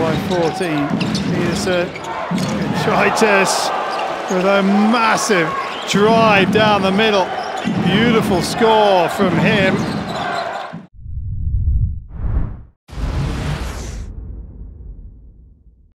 by 14. Peterson, Chitis uh, with a massive drive down the middle. Beautiful score from him.